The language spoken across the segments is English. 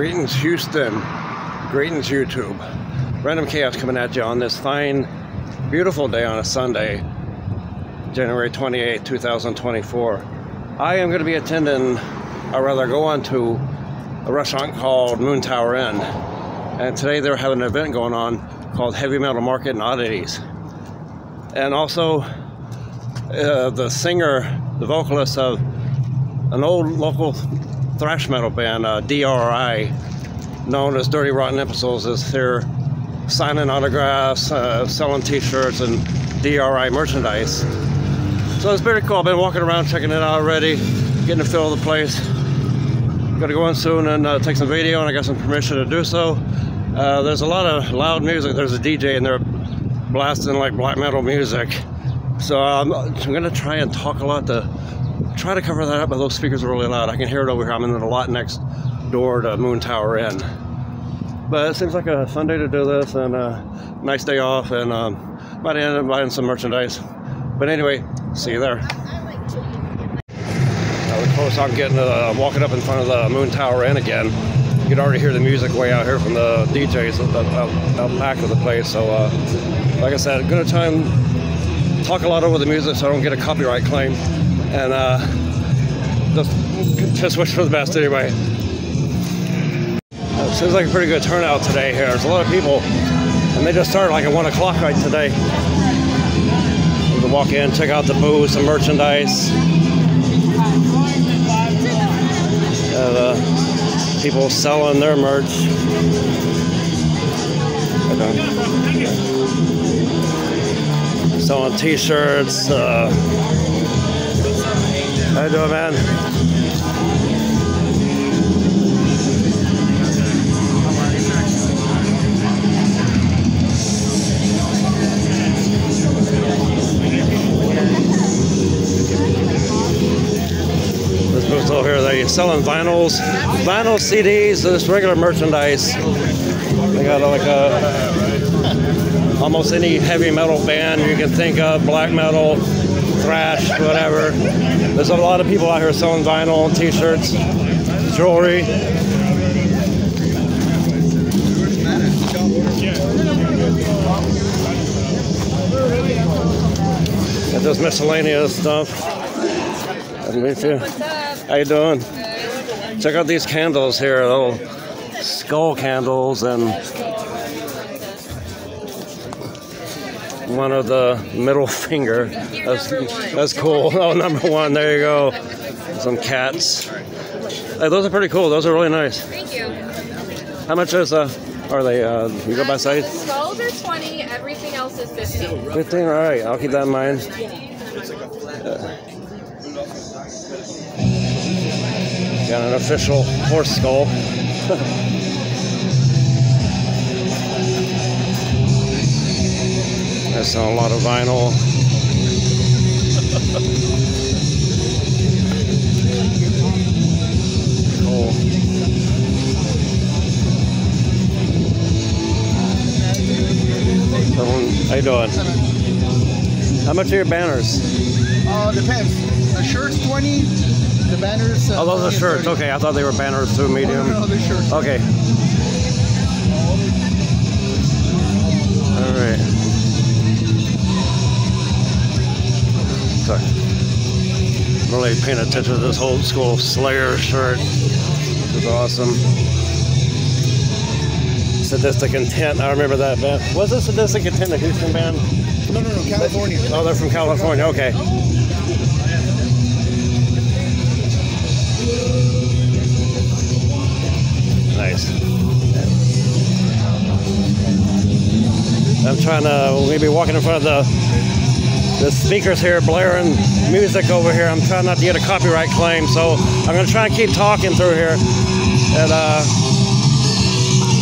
Greetings, Houston. Greetings, YouTube. Random Chaos coming at you on this fine, beautiful day on a Sunday, January 28, 2024. I am going to be attending, or rather, go on to a restaurant called Moon Tower Inn. And today they're having an event going on called Heavy Metal Market and Oddities. And also, uh, the singer, the vocalist of an old local thrash metal band, uh, DRI, known as Dirty Rotten Episodes, is here signing autographs, uh, selling t-shirts and DRI merchandise. So it's very cool. I've been walking around checking it out already, getting a feel of the place. Gonna go in soon and uh, take some video, and I got some permission to do so. Uh, there's a lot of loud music. There's a DJ and they're blasting like black metal music. So um, I'm gonna try and talk a lot to try to cover that up, but those speakers are really loud. I can hear it over here. I'm in the lot next door to Moon Tower Inn. But it seems like a fun day to do this and a nice day off, and um, might end up buying some merchandise. But anyway, see you there. Now we're close on getting uh, walking up in front of the Moon Tower Inn again. You can already hear the music way out here from the DJs out, out, back of the place. So, uh, like I said, gonna try and talk a lot over the music so I don't get a copyright claim and uh, just just wish for the best anyway. It seems like a pretty good turnout today here. There's a lot of people, and they just started like at one o'clock right today. You can walk in, check out the booths and merchandise. And, uh, people selling their merch. Selling t-shirts. Uh, how you doing, man? Over here, they're selling vinyls, vinyl CDs, this regular merchandise. They got like a almost any heavy metal band you can think of, black metal, thrash, whatever. There's a lot of people out here selling vinyl, t-shirts, jewelry. And just miscellaneous stuff. Meet you. How you doing? Check out these candles here, little skull candles and one of the middle finger. That's, that's cool. Oh, number one. There you go. Some cats. Hey, those are pretty cool. Those are really nice. Thank you. How much is uh? Are they? Uh, you go by size. Skulls are 20, everything else is 15. Fifteen. All right. I'll keep that in mind. Uh, got an official horse skull. That's a lot of vinyl. cool. How you doing? How much are your banners? Uh, depends. The shirt's 20, the banners. Uh, Oh, those are shirts. Okay, I thought they were banners too, Oh, medium. no, no, they're shirts. Okay. Really paying attention to this old school Slayer shirt. This is awesome. Sadistic Intent. I remember that band. Was it Sadistic Intent, a Houston band? No, no, no, California. Oh, they're from California. Okay. Nice. I'm trying to maybe walking in front of the the speakers here, blaring music over here. I'm trying not to get a copyright claim, so I'm gonna try and keep talking through here. And uh,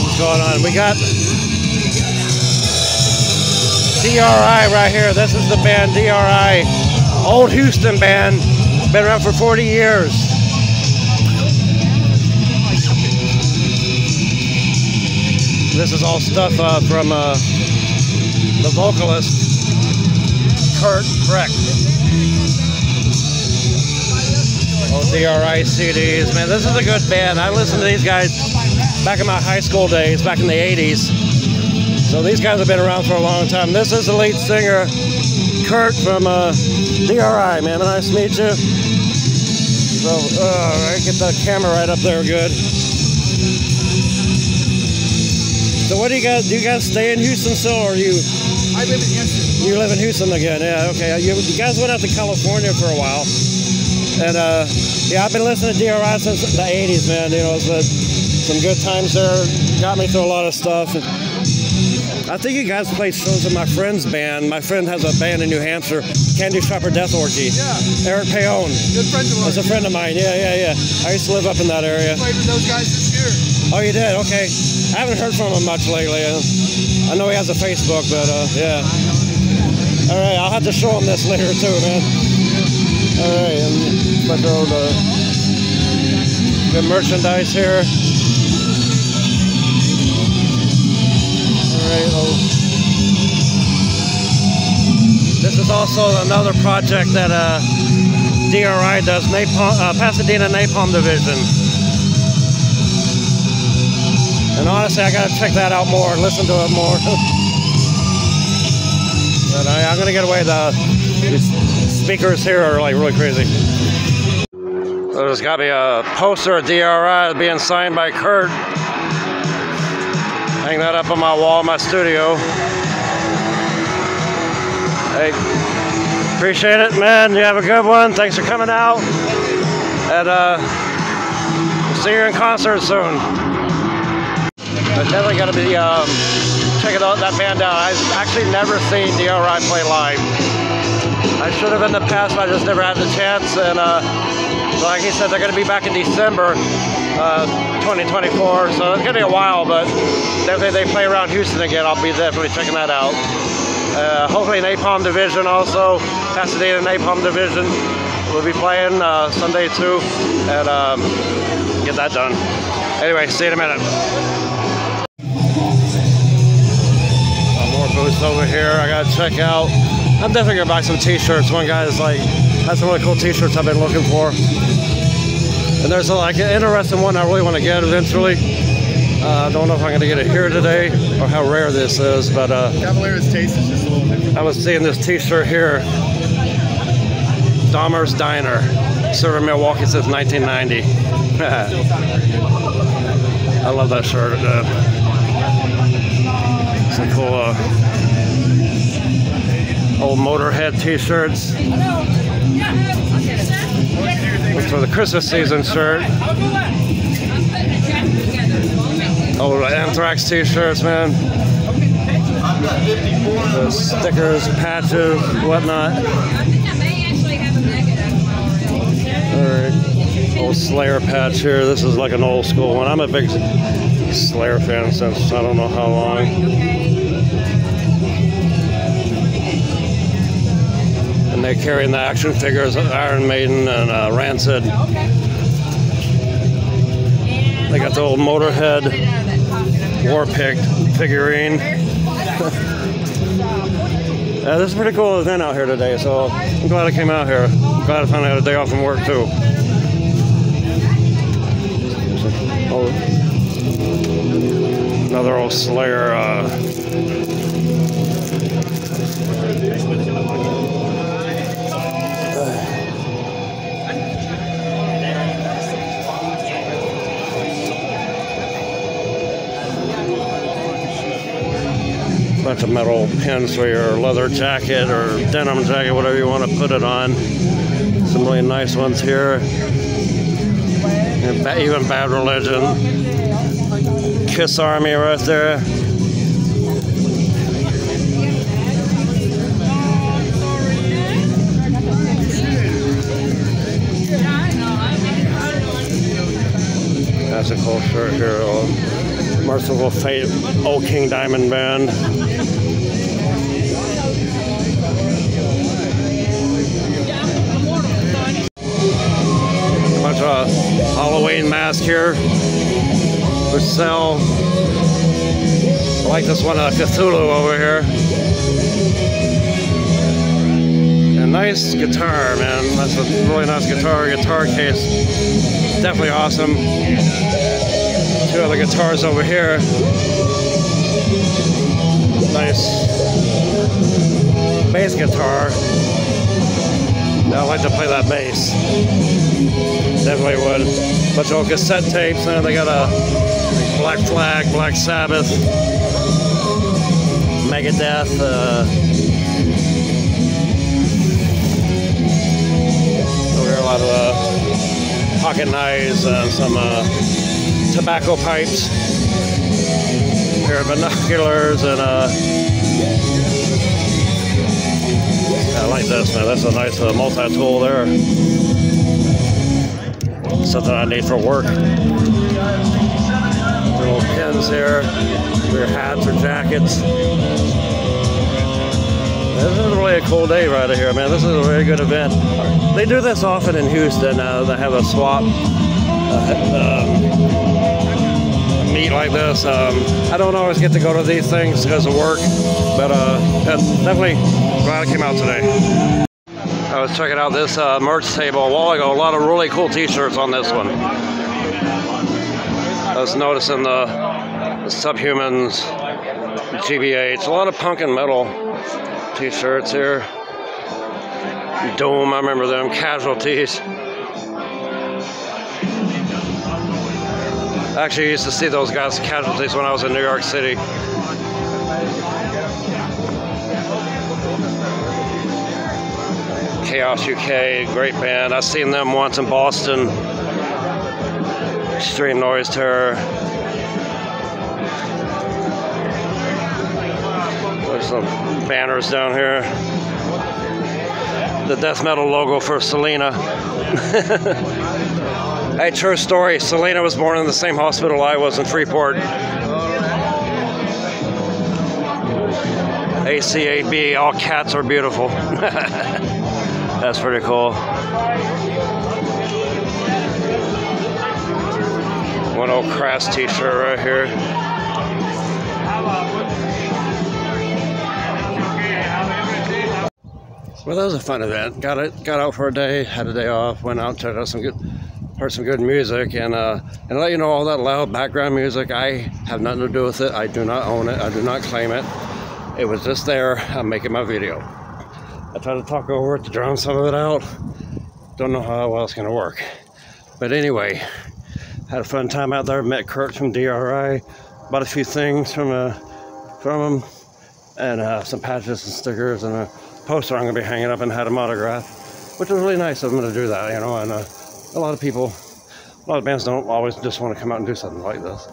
what's going on? We got DRI right here. This is the band DRI, old Houston band, been around for 40 years. This is all stuff uh, from uh, the vocalist Kurt Brecht. Oh, DRI CDs, man. This is a good band. I listen to these guys back in my high school days, back in the 80s. So these guys have been around for a long time. This is the lead singer, Kurt from uh, DRI, man. Nice to meet you. So, uh, get the camera right up there good. So what do you guys, do you guys stay in Houston still, or you? I live in Houston. You live in Houston again, yeah, okay. You, you guys went out to California for a while. And uh, yeah, I've been listening to DRI since the 80s, man. You know, it's uh, some good times there. Got me through a lot of stuff. And I think you guys played shows with my friend's band. My friend has a band in New Hampshire, Candy Shopper Death Orgy. Yeah. Eric Payon. Good friends of ours. That's a friend of mine. Yeah, yeah, yeah. I used to live up in that area. Played with those guys this year. Oh, you did? Okay. I haven't heard from him much lately. I know he has a Facebook, but uh, yeah. All right, I'll have to show him this later too, man. All right, and of old, uh, good merchandise here. All right. Well, this is also another project that uh, DRI does, Napalm, uh, Pasadena Napalm Division. And honestly, I gotta check that out more, listen to it more. but I, I'm gonna get away. The speakers here are like really crazy. There's gotta be a poster of DRI being signed by Kurt. Hang that up on my wall in my studio. Hey, appreciate it, man. You have a good one. Thanks for coming out. And uh, see you in concert soon. But definitely going to be um, checking out that band out. I've actually never seen DRI play live. I should have in the past, but I just never had the chance. And uh, like he said, they're going to be back in December uh, 2024, so it's going to be a while. But definitely, they play around Houston again. I'll be definitely checking that out. Uh, hopefully, Napalm Division also, Pasadena Napalm Division. We'll be playing uh, Sunday too, and um, get that done. Anyway, see you in a minute. Booths over here. I gotta check out. I'm definitely gonna buy some T-shirts. One guy's like, has some really cool T-shirts I've been looking for. And there's a, like an interesting one I really want to get eventually. Uh, I don't know if I'm gonna get it here today or how rare this is, but uh, Cavalera's taste is just a little different. I was seeing this T-shirt here. Dahmer's Diner, serving Milwaukee since 1990. I love that shirt. Uh, uh, old Motorhead T-shirts. For the Christmas season shirt. Old Anthrax T-shirts, man. The stickers, patches, whatnot. Old Slayer patch here. This is like an old school one. I'm a big Slayer fan since I don't know how long. Carrying the action figures of Iron Maiden and uh, Rancid. They got the old Motorhead War Pig figurine. Yeah, this is a pretty cool event out here today, so I'm glad I came out here. glad I finally had a day off from work too. Oh, another old Slayer. Uh, metal pins for your leather jacket or denim jacket, whatever you want to put it on. Some really nice ones here. Even Bad Religion. Kiss Army right there. That's a cool shirt here. Mercyful Fate, Old King Diamond Band. Masks here for. I like this one, uh, Cthulhu over here. A nice guitar, man. That's a really nice guitar, guitar case. Definitely awesome. Two other guitars over here. Nice bass guitar. I like to play that bass. Definitely would. Bunch of old cassette tapes, and they got a Black Flag, Black Sabbath, Megadeth. Uh, over here, a lot of uh, pocket knives and some uh, tobacco pipes. Here, are binoculars and uh, I like this, man. That's a nice uh, multi-tool there. Something I need for work. Little pins here, your hats or jackets. This is really a cool day right here, man. This is a very good event. They do this often in Houston. Uh, they have a swap uh, um, meet like this. Um, I don't always get to go to these things because of work, but uh, definitely glad I came out today. I was checking out this uh, merch table a while ago. A lot of really cool T-shirts on this one. I was noticing the, the Subhumans, GBH, a lot of punk and metal T-shirts here. Doom, I remember them. Casualties. Actually, I used to see those guys, Casualties, when I was in New York City. Chaos UK, great band. I've seen them once in Boston. Extreme Noise Terror. There's some banners down here. The death metal logo for Selena. hey, true story. Selena was born in the same hospital I was in Freeport. ACAB, all cats are beautiful. That's pretty cool. One old Crass t-shirt right here. Well, that was a fun event. Got it. Got out for a day. Had a day off. Went out, checked out some good, heard some good music, and uh, and let you know all that loud background music. I have nothing to do with it. I do not own it. I do not claim it. It was just there. I'm making my video. I tried to talk over it to drown some of it out. Don't know how well it's going to work. But anyway, had a fun time out there. Met Kurt from DRI. Bought a few things from uh, from him, and uh, some patches and stickers and a poster I'm going to be hanging up and had him autograph, which was really nice of him to do that. You know, and uh, a lot of people, a lot of bands don't always just want to come out and do something like this.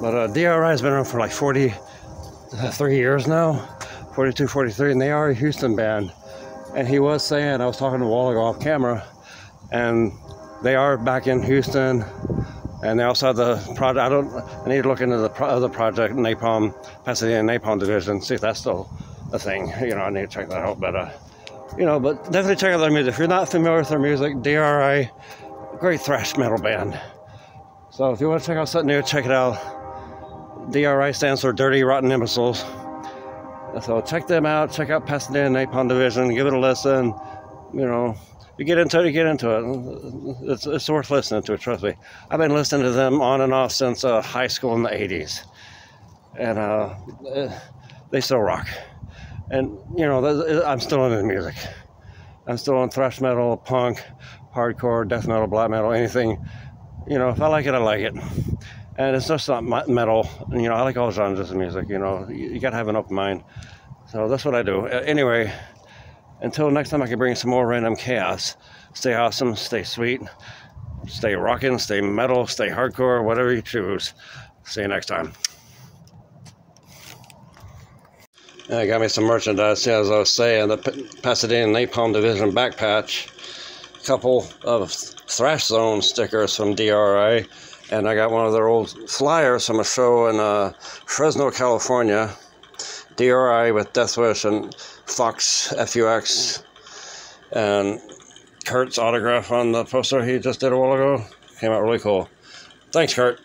But uh, DRI has been around for like 43 years now, 42, 43, and they are a Houston band. And he was saying, I was talking to ago off camera, and they are back in Houston, and they also have the project. I don't. I need to look into the pro- other project, Napalm, Pasadena Napalm Division, see if that's still a thing. You know, I need to check that out. But uh, you know, but definitely check out their music. If you're not familiar with their music, DRI, great thrash metal band. So if you want to check out something new, check it out. DRI stands for Dirty Rotten Imbeciles. So check them out. Check out Pasadena Napalm Division. Give it a listen. You know, you get into it, you get into it. It's, it's worth listening to trust me. I've been listening to them on and off since uh, high school in the 80s. And uh, they still rock. And, you know, I'm still into music. I'm still on thrash metal, punk, hardcore, death metal, black metal, anything. You know, if I like it, I like it. And it's just not metal. You know, I like all genres of music. You know, you, you got to have an open mind. So that's what I do. Anyway, until next time, I can bring some more random chaos. Stay awesome, stay sweet, stay rocking, stay metal, stay hardcore, whatever you choose. See you next time. I got me some merchandise, as I was saying, the Pasadena Napalm Division back patch, a couple of Thrash Zone stickers from DRI, and I got one of their old flyers from a show in uh, Fresno, California. DRI with Deathwish and Fox FUX and Kurt's autograph on the poster he just did a while ago. Came out really cool. Thanks, Kurt.